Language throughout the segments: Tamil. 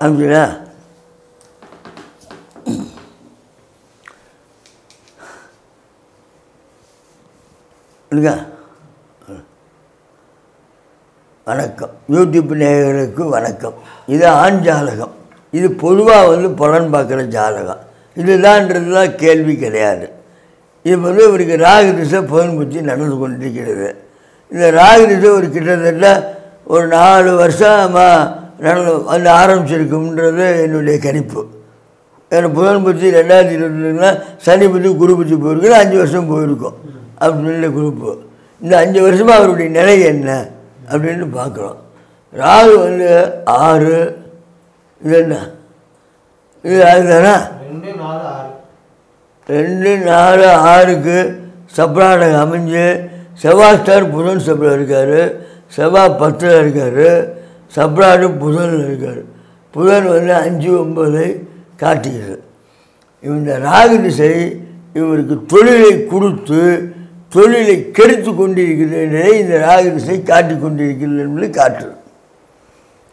அப்படிங்களா இருக்கா வணக்கம். யூடியூப் நேயர்களுக்கு வணக்கம். இது ஆண் ஜாதகம். இது பொதுவாக வந்து பலன் பார்க்குற ஜாதகம். இதுதான்றதுலாம் கேள்வி கிடையாது. இது வந்து இவருக்கு ராகு திசை புதன் பற்றி நடந்து கொண்டிருக்கிறது. இந்த ராகு திசை ஒரு கிட்டத்தட்ட ஒரு நாலு வருஷமாக நடந்து வந்து ஆரம்பிச்சிருக்கும்ன்றது என்னுடைய கணிப்பு. எனக்கு புதன் புத்தி ரெண்டாயிரத்தி இருபதுனா சனி புத்தி குரு புத்தி போயிருக்கு அஞ்சு வருஷம் போயிருக்கும். அப்படின்னு குரூப்பு இந்த அஞ்சு வருஷமாக அவருடைய நிலை என்ன அப்படின்னு பார்க்குறோம். ராகு வந்து ஆறு. இது என்ன? இது அதுதானா ரெண்டு நாலு ஆறு. ரெண்டு நாலு ஆறுக்கு சப்ராடகம் அமைஞ்சு செவ்வாய் ஸ்டார் புதன் சப்ரா இருக்கார் செவ்வாய் பத்தில் இருக்கார் சப்ராடு புதன் இருக்கார். புதன் வந்து அஞ்சு ஒன்பதை காட்டுகிறது. இந்த ராகு திசை இவருக்கு தொழிலை கொடுத்து தொழிலை கெடுத்து கொண்டிருக்கிறது என்பதை இந்த ராகு திசை காட்டி கொண்டிருக்கிறது என்பதை காட்டுது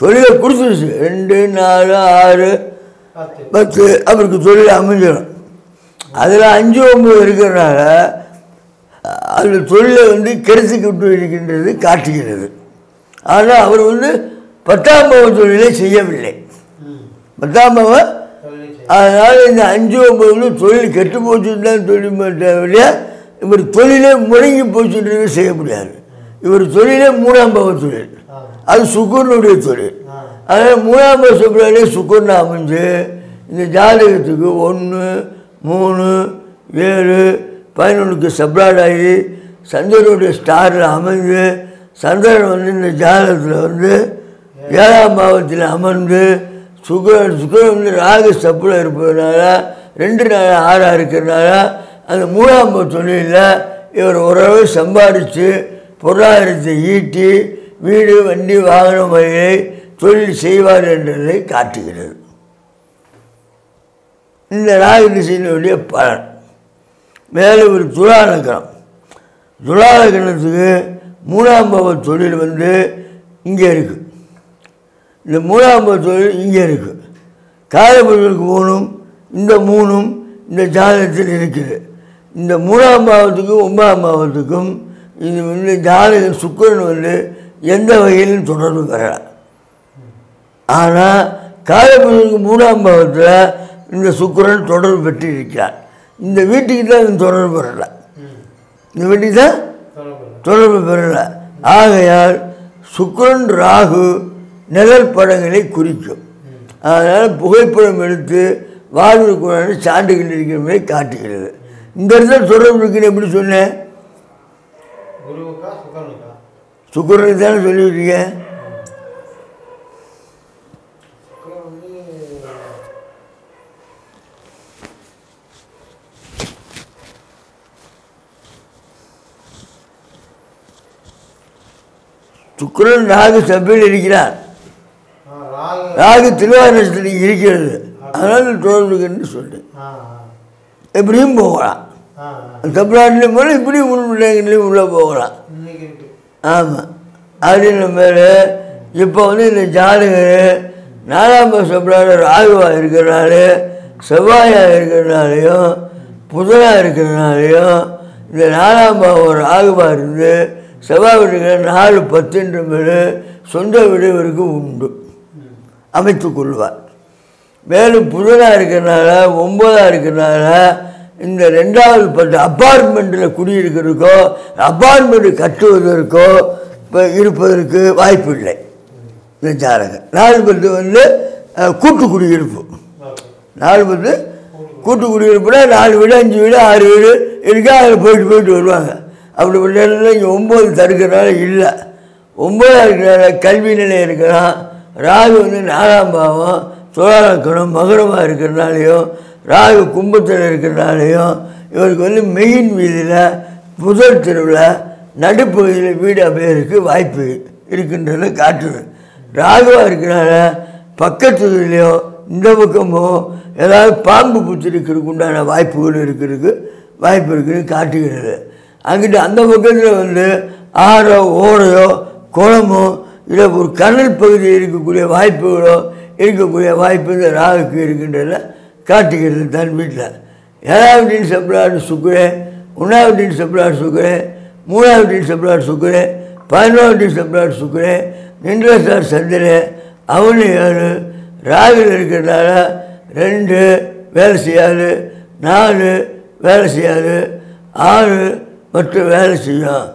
தொழிலை கொடுத்துருச்சு. ரெண்டு நாலு ஆறு பத்து. பத்து அவருக்கு தொழில் அமைஞ்சிடும். அதில் அஞ்சு ஒம்பது இருக்கிறனால அந்த தொழிலை வந்து கெடுத்துக்கிட்டு இருக்கின்றது காட்டுகிறது. ஆனால் அவர் வந்து பத்தாம் பாவ தொழிலை செய்யவில்லை. பத்தாம் பாவம் அதனால் இந்த அஞ்சு ஒம்பதுல தொழில் கெட்டு போச்சுன்னு தான் தொழில் தவிர இவர் தொழிலே முடங்கி போச்சுன்றது செய்ய முடியாது. இவர் தொழிலே மூணாம் பாவ தொழில். அது சுக்குரனுடைய தொழில். அதனால் மூணாம் பாவ சுக்கரனே சுக்குரன் அமைஞ்சு இந்த ஜாதகத்துக்கு ஒன்று மூணு ஏழு பதினொன்றுக்கு சப்ராடாகி சந்திரனுடைய ஸ்டாரில் அமைஞ்சு சந்திரன் வந்து இந்த ஜாதகத்தில் வந்து ஏழாம் பாவத்தில் அமர்ந்து சுக சுக்கரன் வந்து ராகு சப்பில் இருப்பதனால ரெண்டு நாள் ஆறாக இருக்கிறனால அந்த மூணாம் தொழிலில் இவர் ஓரளவு சம்பாதிச்சு பொருளாதாரத்தை ஈட்டி வீடு வண்டி வாகனம் முறையை தொழில் செய்வார் என்றதை காட்டுகிறது. இந்த ராகு திசையினுடைய பலன். மேலே ஒரு துலாலக்கணம் துலாலக்கணத்துக்கு மூணாம் பாவ தொழில் வந்து இங்கே இருக்குது இந்த மூணாம் பாவ தொழில் இங்கே இருக்குது காலபுர்களுக்கு மூணும் இந்த மூணும் இந்த ஜாதகத்தில் இருக்குது. இந்த மூணாம் பாவத்துக்கும் ஒன்பதாம் பாவத்துக்கும் இது வந்து ஜாதகம் சுக்கிரன் வந்து எந்த வகையிலும் தொடர்பு பெறலாம் ஆனால் காலபுர்களுக்கு மூணாம் பாவத்தில் இந்த சுக்கிரன் தொடர்பு பெற்று இருக்கிறார். இந்த வீட்டுக்கு தான் தொடர்பு பெறல இந்த வீட்டுக்கு தான் தொடர்பு பெறல ஆகையால் சுக்கிரன் ராகு நிழல் படங்களை குறிக்கும். அதனால் புகைப்படம் எடுத்து வாழ்வுக்குள்ளான சான்றுகள் இருக்கிற மாதிரி காட்டுகிறது இந்த இடத்துல தொடர்பு இருக்குன்னு எப்படி சொன்னேன் சுக்கரனுக்கா? தானே சொல்லிவிட்டீங்க சுக்கரன் ராகு சபையில் இருக்கிறார். ராகு திருவாரூரத்தில் இருக்கிறது. அதனால் சொல்றேன். ஆ எப்படியும் போகலாம். தமிழ்நாட்டிலையும் போல இப்படியும் உள்நாட்டிலையும் உள்ளே போகலாம். ஆமாம் அப்படின்ற மேலே இப்போ வந்து இந்த ஜாதகர் நாலாம் சம்பளான ராகுவாக இருக்கிறனால செவ்வாயாக இருக்கிறனாலையும் புதனாக இருக்கிறனாலையும் இந்த நாலாம் பாவம் ராகுவாக இருந்து செவ்வாய் இருக்கிற நாலு பத்துன்ற மேலே சொந்த வீடு இவருக்கு உண்டு. அமைத்து கொள்வார். மேலும் புதனாக இருக்கிறனால ஒம்பதாக இருக்கிறனால இந்த ரெண்டாவது பத்து அப்பார்ட்மெண்ட்டில் குடியிருக்கிறதுக்கோ அப்பார்ட்மெண்ட் கட்டுவதற்கோ இப்போ இருப்பதற்கு வாய்ப்பு இல்லை. இந்த ஜாதகம். நாலு பத்து வந்து கூட்டு குடியிருப்பு. நாலு பத்து கூட்டு குடியிருப்புனா நாலு வீடு அஞ்சு வீடு ஆறு வீடு இருக்கா அதில் போயிட்டு போயிட்டு வருவாங்க. அப்படிப்பட்ட இடத்துல இங்கே ஒம்பது தடுக்கிறனால இல்லை. ஒம்பதாக இருக்கிறனால கல்வி நிலையம் இருக்கலாம் ராகு வந்து நாலாம் பாவம் துளாலக்கணம் மகரமாக இருக்கிறனாலையும் ராகு கும்பத்தில் இருக்கிறனாலையும் இவருக்கு வந்து மெயின் வீதியில் முதல் தெருவில் நடுப்பகுதியில் வீடு அமையறதுக்கு வாய்ப்பு இருக்கின்றதை காட்டுது. ராகுவாக இருக்கிறனால பக்கத்து இந்த பக்கமோ ஏதாவது பாம்பு புத்திருக்கிறதுக்கு உண்டான வாய்ப்புகள் இருக்கிறதுக்கு வாய்ப்பு இருக்குன்னு காட்டுகிறது. அங்கிட்டு அந்த பக்கத்தில் வந்து ஆறோ ஓடையோ குளமோ இல்லை ஒரு கடல் பகுதியில் இருக்கக்கூடிய வாய்ப்புகளோ இருக்கக்கூடிய வாய்ப்பு இந்த ராகுக்கு இருக்கின்றத காட்டுகிறது தன் வீட்டில். ஏழாவதின் செப்ராடு சுக்குரே ஒன்றாவதின் செப்ராடு சுக்குரே மூணாவதின் செப்ராடு சுக்குரே பதினோராவதின் செப்ராடு சுக்குரே நின்ற சார் சந்திரே அவனு ஏழு ராகுல இருக்கிறதால ரெண்டு வேலை செய்யாது நாலு வேலை செய்யாது ஆறு மற்றும் வேலை செய்யும்.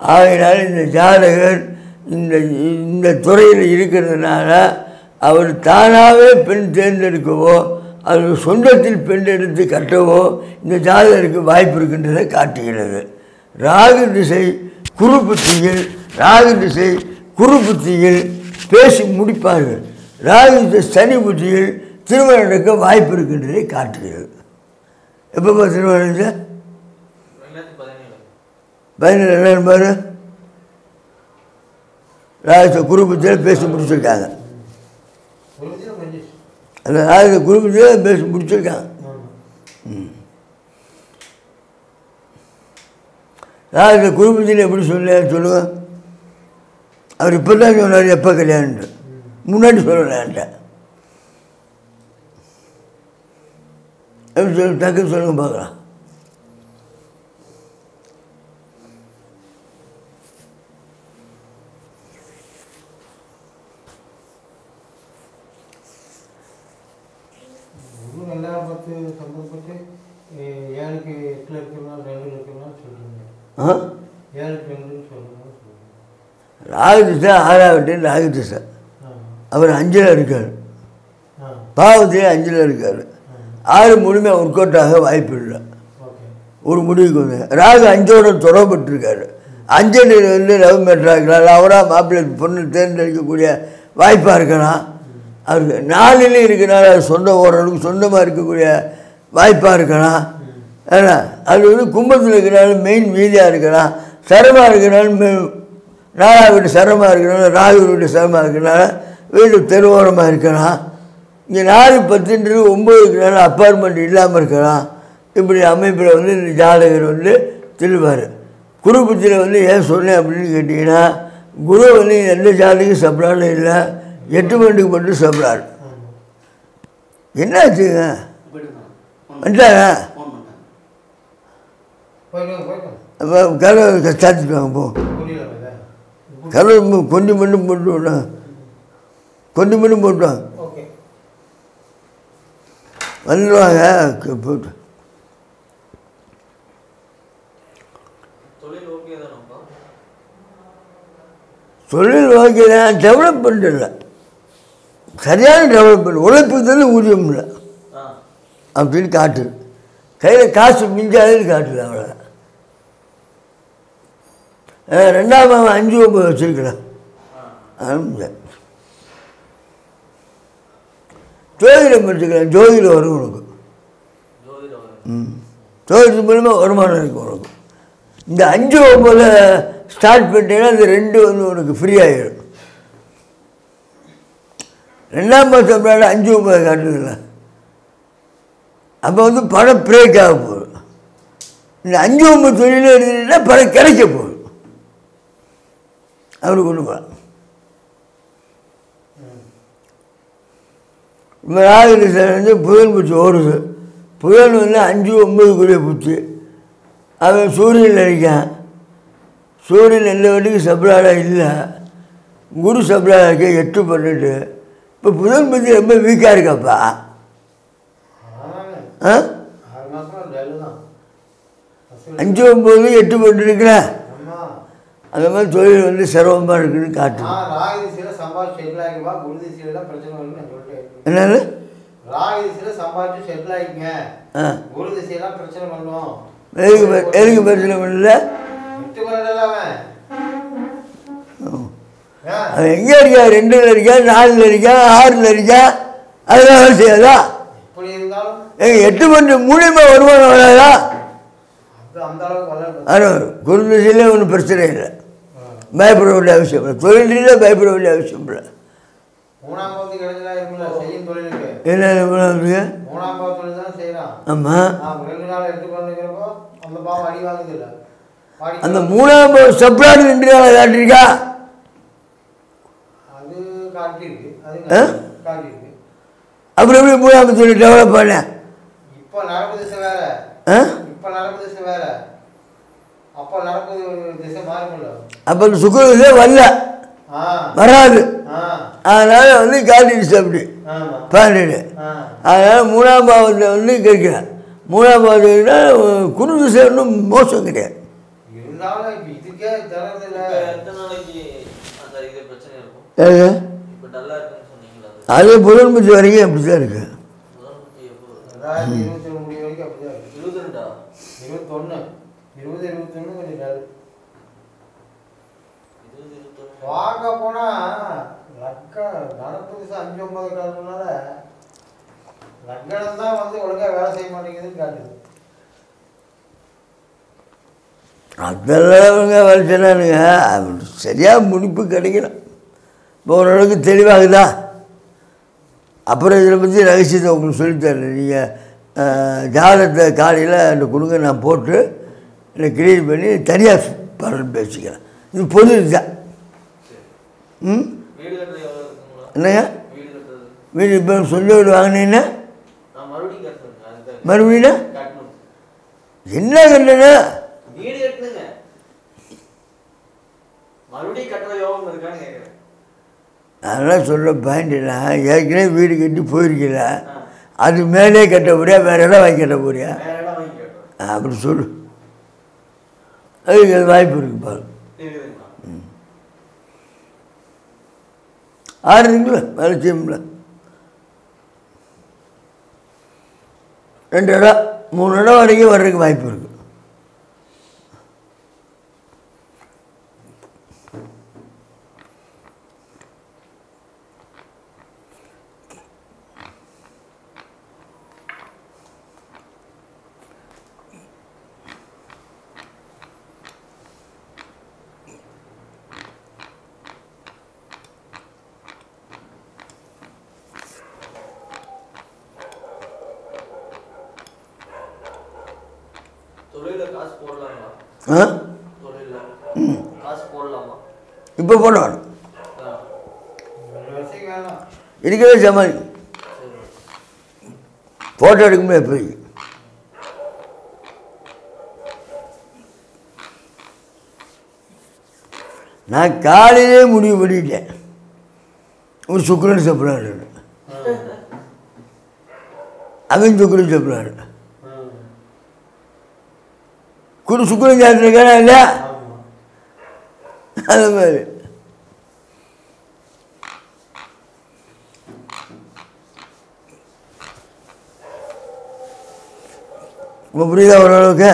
ஆகையினால இந்த ஜாதகர் இந்த இந்த துறையில் இருக்கிறதுனால அவர் தானாகவே பெண் தேர்ந்தெடுக்கவோ அவர் சொந்தத்தில் பெண் எடுத்து கட்டவோ இந்த ஜாதகருக்கு வாய்ப்பு இருக்கின்றதை காட்டுகிறது. ராகு திசை குரு புத்தியில் ராகு திசை குரு புத்தியில் பேசி முடிப்பார்கள். ராகு திசை சனி புத்தியில் திருமணம் நடக்க வாய்ப்பு இருக்கின்றதை காட்டுகிறது. எப்போ திருமணம் பதினேழு. பதினேழு என்னன்னு பாரு ராஜ பேசி முடிச்சிருக்காங்க. அந்த ராஜ குருபத்தில் பேசி முடிச்சிருக்காங்க. ஆமாம் ராஜ குருபத்தில் எப்படி சொல்ல சொல்லுங்க. அவர் இப்போ தான் சொன்னார் எப்போ கல்யாணம்னு முன்னாடி சொல்லலான்ட்ட எப்படி சொல்லு டக்குன்னு சொல்லுங்க பார்க்கலாம். ராகுதிசை ஆறாவட்டு ராகுதிசை ஆ அவர் அஞ்சில் இருக்கார். பாவத்திலே அஞ்சில் இருக்கார். ஆறு முழுமையாக ஒர்க் அவுட் ஆக வாய்ப்பு இல்லை. ஒரு முடிவுக்கு வந்து ராகு அஞ்சோட தொடர்பட்டுருக்காரு அஞ்சல் வந்து லவ் மேட்ராக்கலாம் அவராக மாப்பிள்ளை பொண்ணு தேர்ந்தெடுக்கக்கூடிய வாய்ப்பாக இருக்கலாம். அவருக்கு நாளிலே இருக்கிறனால அது சொந்த ஓரளவுக்கு சொந்தமாக இருக்கக்கூடிய வாய்ப்பாக இருக்கலாம். ஏன்னா அது வந்து கும்பத்தில் இருக்கிறனால மெயின் வீதியாக இருக்கலாம். சரமாக இருக்கிறனால மெ- நாலா வீட்டு சரமாக இருக்கிறனால ராகு வீட்டு சரமாக இருக்கிறனால வீடு தெருவோரமாக இருக்கலாம். இங்கே நாலு பத்துன்றது ஒம்பது இருக்கிறனால அப்பார்ட்மெண்ட் இல்லாமல் இருக்கலாம். இப்படி அமைப்பில் வந்து இந்த ஜாதகர் வந்து திருவார் குரு புத்தியில் வந்து ஏன் சொன்னேன் அப்படின்னு கேட்டிங்கன்னா குரு வந்து எந்த ஜாதகம் சப்ளான்னு இல்லை எட்டு மணிக்கு மட்டும் ஆமாம் என்னாச்சுங்க வந்துட்டாங்க அப்போ கதவை சாத்திட்டு போ. கதவு கொஞ்சம் மட்டும் போட்டு விட்டாங்க கொஞ்சம் மட்டும் போட்டுவாங்க வந்துடுவாங்க போட்டு. தொழில் ஓகே தானப்பா தொழில் ஓகே தான். டெவலப்மெண்ட் இல்லை. சரியான டெவலப்மெண்ட். உழைப்புக்கு ஊதியம் இல்லை அப்படின்னு காட்டுது. கையில் காசு மிஞ்சாதுன்னு காட்டுது அவ்வளோ ரெண்டாம் அவன் அஞ்சு ஒம்பது வச்சுருக்கலாம் ஆ ஆரம்பிச்சேன் ஜோதிடம் படிச்சுக்கலாம் ஜோதிடம் வரும் உனக்கு. ம். ஜோதிடம் மூலமாக வருமானம் இருக்கும் உனக்கு. இந்த அஞ்சு ஒம்பது ஸ்டார்ட் பண்ணிட்டீங்கன்னா இந்த ரெண்டு வந்து உனக்கு ஃப்ரீ ஆகிடும் ரெண்டாம் மாதம் மேலே அஞ்சு ஒம்பது காட்டுதுல்ல. அப்போ வந்து பணம் பிரேக் ஆக போகுது. இந்த அஞ்சு ஒம்பது தொழில் எடுத்துட்டீங்கன்னா பணம் கிடைக்க போகுது. இப்போ ராகுல சார் வந்து புயல் பூச்சி ஓடுது. புயல் வந்து அஞ்சு ஒம்பதுக்குரிய பூச்சி அவன் சூரியனில் இருக்கான் சூரியன் எந்த வட்டிக்கு சப்ளாடாக இல்லை. குரு சப்ளாடாக இருக்க எட்டு பன்னெண்டு. இப்போ புதன் பற்றி ரொம்ப வீக்காக இருக்காப்பா. அஞ்சு ஒம்பது எட்டு பன்னெண்டு இருக்கிற ஆமாம் அந்த மாதிரி தொழில் வந்து சிரமமாக இருக்குன்னு காட்டு நான் ராகு திசையில் சம்பாதிச்சு செட்டில் ஆகிப்பா குரு திசையில் தான் பிரச்சனை வரும்னு நான் சொல்லிட்டேன். என்னது? எதுக்கு எதுக்கு பிரச்சனை பண்ணல? அவன். எங்கே இருக்கா? ரெண்டில் இருக்கா? நாலில் இருக்கா? ஆறில் இருக்கா? அதெல்லாம் வேலை செய்யாதா? எங்க எட்டு மணி மூலியமாக வருமானம் வராதா அது குடும்பத்திலே ஒன்றும் பிரச்சனை இல்லை. பயப்பட வேண்டிய அவசியம் இல்லை. தொழிலே பயப்பட வேண்டிய அவசியம் இல்லை. என்ன மூணாம் தொழில் ஆமாம் அந்த மூணாம் சப்ளாடு ரெண்டு நாள் காட்டிருக்கா அப்புறம் எப்படி மூணாம் சொல்லி டெவலப் பண்ணேன் இப்போ நடப்பு திசை வேற. இப்போ நடப்பு திசை வேற. அப்போ சுக்கரதே வரல. ஆ. வராது. ஆ. அதனால் வந்து காட்டிடுச்சு அப்படி. ஆமா. பன்னெண்டு ஆ. அதனால் மூணாம் பாவத்தில் வந்து கேட்குறேன் மூணாம் பாவத்துக்குன்னா குரு திசை ஒன்றும் மோசம் கிடையாது. இருந்தாலும் இப்போ இதுக்கே தரது இப்ப இல்லை எத்தனை நாளைக்கு அந்த இது பிரச்சனை இருக்கும்? ஏங்க இப்ப டல்லா இருக்குன்னு சொன்னீங்களா அது. அது புதன்பத்தி வரைக்கும் அப்படி தான் இருக்கு. இருபது ரெண்டா இருபத்தொன்று இருபது இருபத்தொன்று கொஞ்சம் இருபத்தொன்னு பார்க்க போனா லக்க நடப்பு திசை அஞ்சு ஒன்பது காலம்னால லக்கணம் தான் வந்து ஒழுங்கா வேலை செய்ய மாட்டேங்குதுன்னு காட்டுது. அதெல்லாம் அவங்க வேலை சொன்னானுங்க சரியாக முடிப்பு கிடைக்கல இப்போ ஓரளவுக்கு தெளிவாகுதா? அப்புறம் இதில் பற்றி ரகசியத்தை உங்களுக்கு சொல்லித்தரேன். நீங்கள் ஜாதகத்தை காலையில் அந்த கொடுங்க நான் போட்டு என்னை கிளியர் பண்ணி தனியாக பலன் பேசிக்கிறேன். இது பொது இதுதான் ம்? என்னங்க? வீடு இப்போ சொல்லி வாங்கினீங்கன்னா மறுபடியும் என்ன கேட்குறேன் அதெல்லாம் சொல்ல பாயிண்ட்னா ஏற்கனவே வீடு கட்டி போயிருக்கல. அது மேலே கட்ட போறியா? வேறு இடம் வாங்கி கட்ட போறியா? அப்படி சொல்லு. அது வாய்ப்பு இருக்கு பாரு. ஆடுறீங்களா வேலை செய்யும்ல ரெண்டு இடம் மூணு இடம் வரைக்கும் வர்றதுக்கு வாய்ப்பு இருக்கு. போடலாமா? இப்போ வேணாம் இருக்கவே சமாளி ஃபோட்டோ எடுக்கும்போது போய் நான் காலையிலே முடிவு பண்ணிட்டேன். ஒரு சுக்கரன் சாப்பிடலான்னு அவன் சுக்கரன் சாப்பிடலான்னு ம் குரு சுக்கரன் சாப்பிட்ருக்கானா இல்லையா அது மாதிரி. இப்போ புரியுதா ஓரளவுக்கு